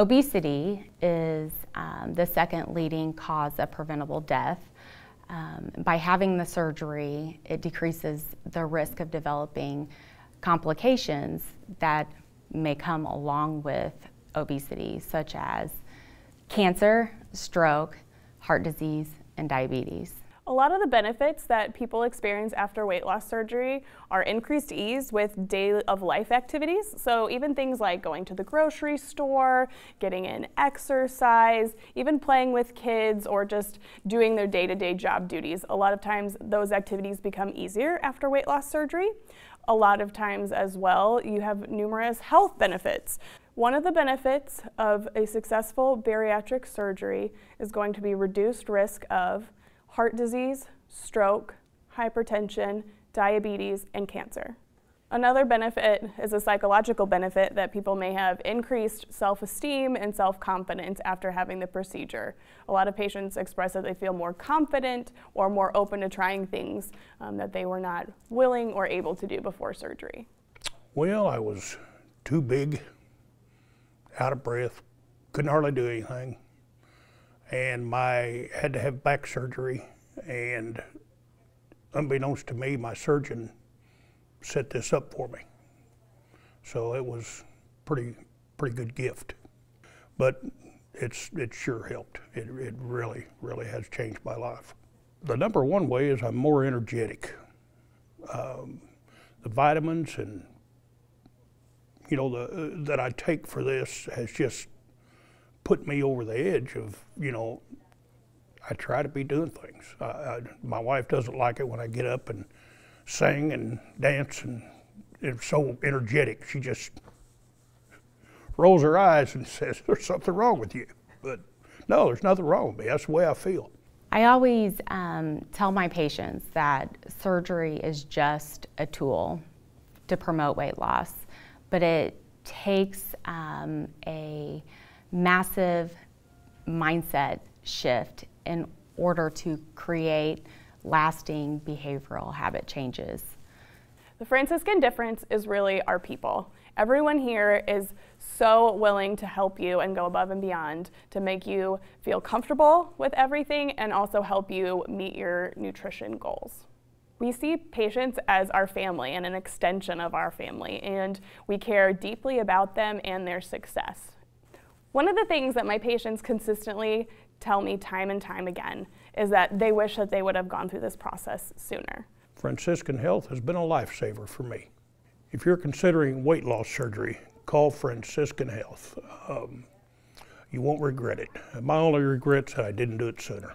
Obesity is um, the second leading cause of preventable death. Um, by having the surgery, it decreases the risk of developing complications that may come along with obesity, such as cancer, stroke, heart disease, and diabetes. A lot of the benefits that people experience after weight loss surgery are increased ease with day of life activities. So even things like going to the grocery store, getting in exercise, even playing with kids or just doing their day-to-day -day job duties. A lot of times those activities become easier after weight loss surgery. A lot of times as well, you have numerous health benefits. One of the benefits of a successful bariatric surgery is going to be reduced risk of heart disease, stroke, hypertension, diabetes, and cancer. Another benefit is a psychological benefit that people may have increased self-esteem and self-confidence after having the procedure. A lot of patients express that they feel more confident or more open to trying things um, that they were not willing or able to do before surgery. Well, I was too big, out of breath, couldn't hardly do anything and my had to have back surgery. And unbeknownst to me my surgeon set this up for me. So it was pretty pretty good gift. But it's it sure helped. It, it really really has changed my life. The number one way is i'm more energetic. Um, the vitamins and you know the uh, that i take for this has just put me over the edge of, you know, I try to be doing things. I, I, my wife doesn't like it when I get up and sing and dance and it's so energetic. She just rolls her eyes and says, There's something wrong with you. But no, there's nothing wrong with me. That's the way I feel. I always um, tell my patients that surgery is just a tool to promote weight loss, but it takes um, a massive mindset shift in order to create lasting behavioral habit changes. The Franciscan difference is really our people. Everyone here is so willing to help you and go above and beyond to make you feel comfortable with everything and also help you meet your nutrition goals. We see patients as our family and an extension of our family, and we care deeply about them and their success. One of the things that my patients consistently tell me time and time again is that they wish that they would have gone through this process sooner. Franciscan Health has been a lifesaver for me. If you're considering weight loss surgery, call Franciscan Health. Um, you won't regret it. My only regret is I didn't do it sooner.